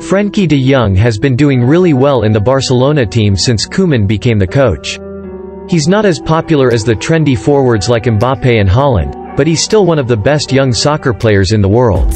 Frenkie de Jong has been doing really well in the Barcelona team since Koeman became the coach. He's not as popular as the trendy forwards like Mbappe and Haaland, but he's still one of the best young soccer players in the world.